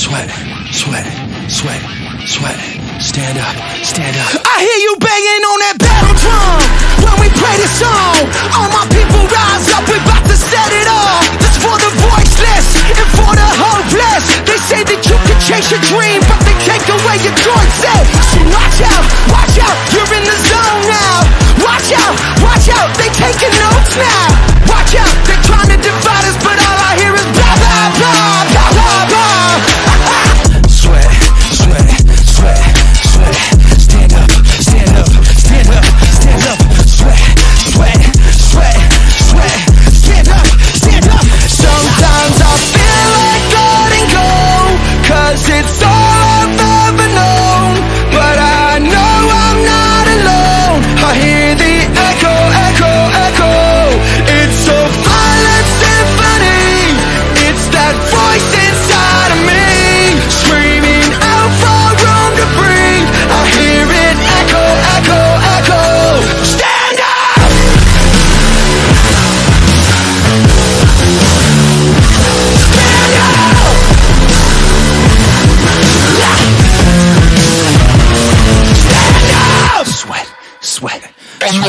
sweat, sweat, sweat, sweat. Stand up, stand up. I hear you banging on that battle drum when we play this song. All my people rise up, we about to set it off. This for the voiceless and for the hopeless. They say that you can chase your dream.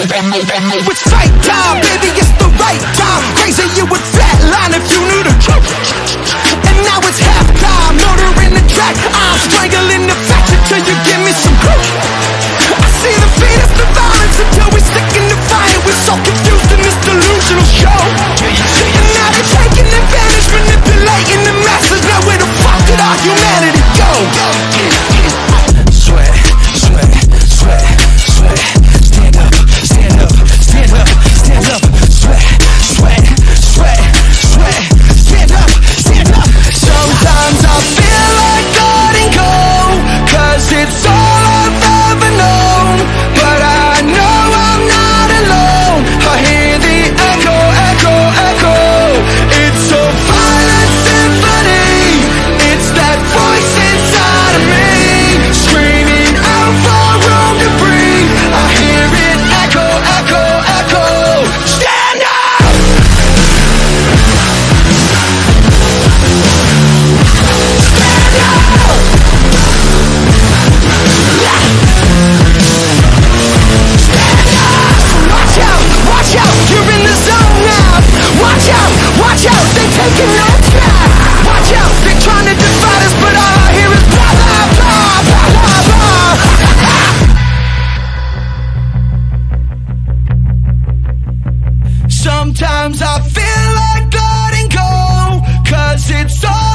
It's night time, baby, it's the right time. Crazy, you would flatline if you trying to divide us But all I hear is blah, blah, blah, blah, blah, blah. Sometimes I feel like letting go Cause it's all